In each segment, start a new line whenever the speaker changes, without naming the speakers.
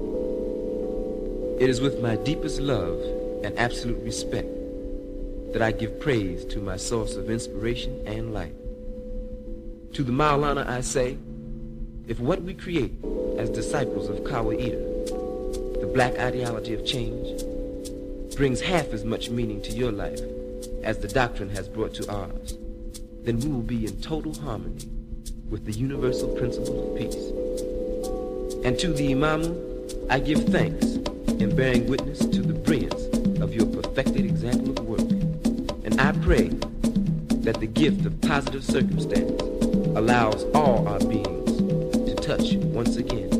It is with my deepest love and absolute respect that I give praise to my source of inspiration and light. To the Maulana I say, if what we create as disciples of Kawaida, the black ideology of change, brings half as much meaning to your life as the doctrine has brought to ours, then we will be in total harmony with the universal principle of peace. And to the Imamu, I give thanks in bearing witness to the brilliance of your perfected example of work. And I pray that the gift of positive circumstance allows all our beings to touch once again.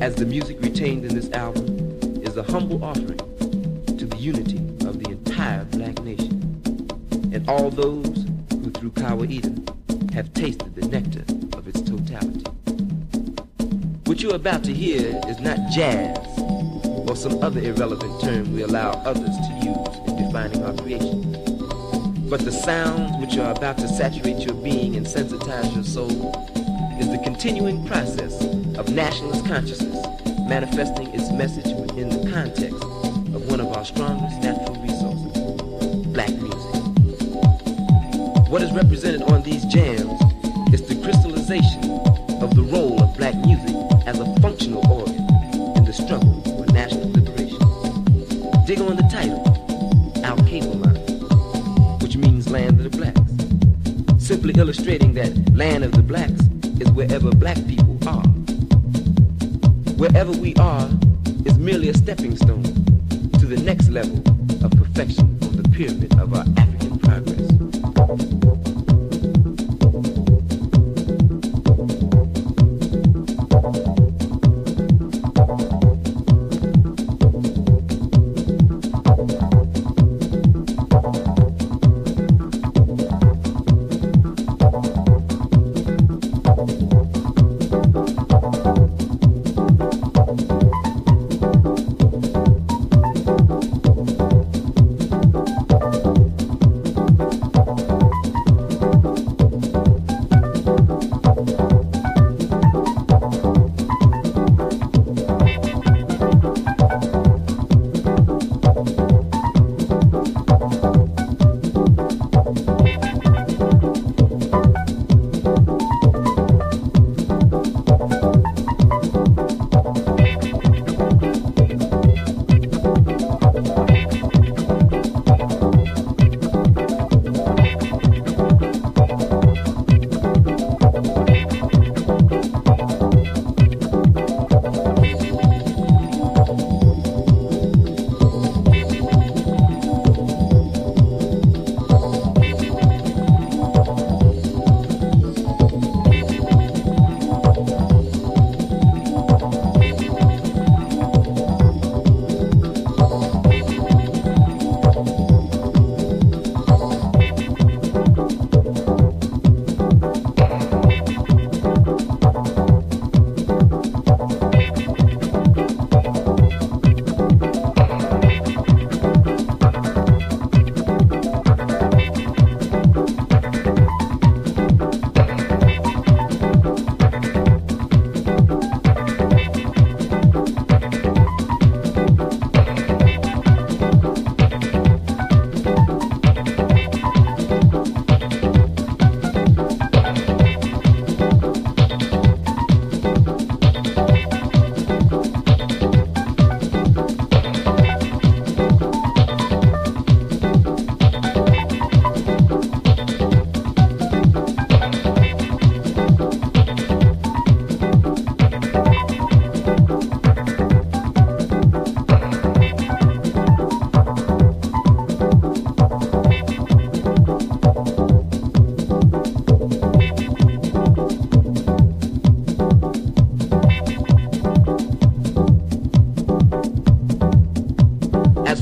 As the music retained in this album is a humble offering to the unity of the entire black nation and all those who through Kawaida have tasted the nectar of its totality. What you're about to hear is not jazz or some other irrelevant term we allow others to use in defining our creation. But the sounds which are about to saturate your being and sensitize your soul is the continuing process of nationalist consciousness manifesting its message within the context of one of our strongest natural resources, black music. What is represented on these jams Simply illustrating that land of the blacks is wherever black people are. Wherever we are is merely a stepping stone to the next level of perfection on the pyramid of our African progress.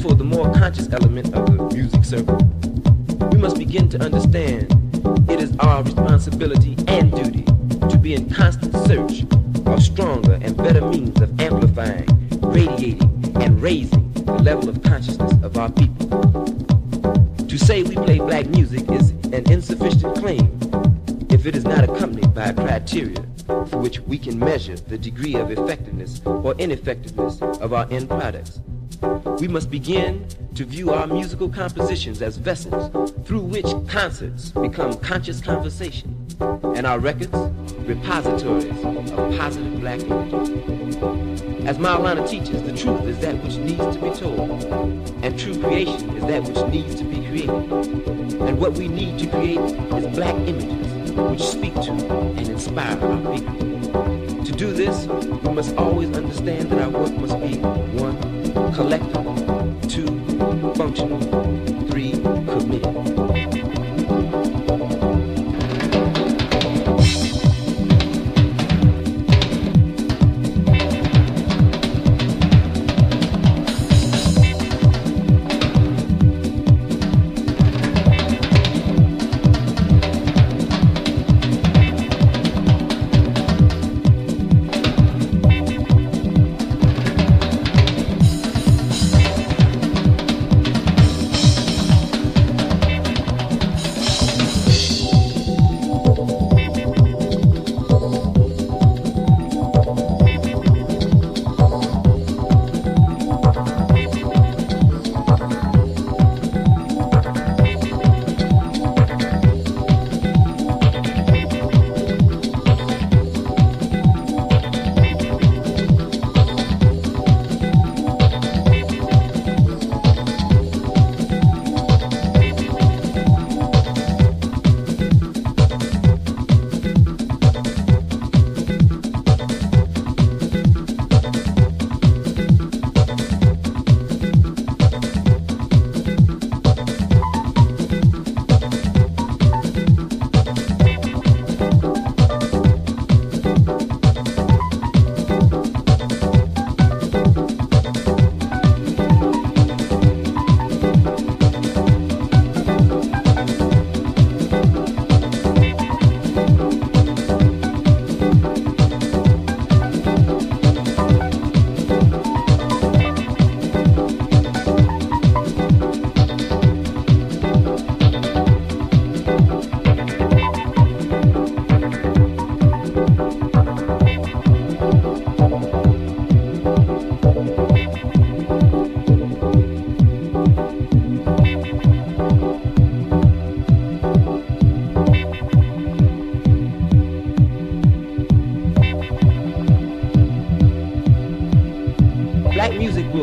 For the more conscious element of the music circle, we must begin to understand it is our responsibility and duty to be in constant search of stronger and better means of amplifying, radiating, and raising the level of consciousness of our people. To say we play black music is an insufficient claim if it is not accompanied by criteria for which we can measure the degree of effectiveness or ineffectiveness of our end products. We must begin to view our musical compositions as vessels through which concerts become conscious conversation and our records repositories of positive black image. As Maulana teaches, the truth is that which needs to be told, and true creation is that which needs to be created. And what we need to create is black images which speak to and inspire our people. To do this, we must always understand that our work must be one, collective, two, functional, three, committed.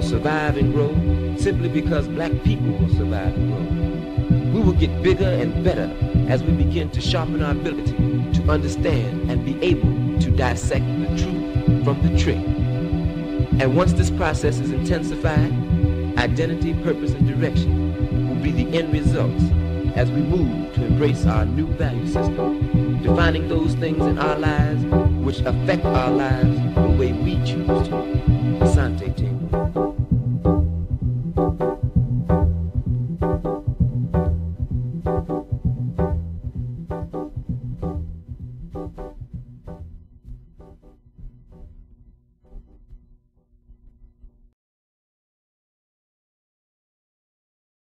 Survive and grow simply because black people will survive and grow. We will get bigger and better as we begin to sharpen our ability to understand and be able to dissect the truth from the trick. And once this process is intensified, identity, purpose, and direction will be the end results as we move to embrace our new value system, defining those things in our lives which affect our lives the way we choose to. Asante.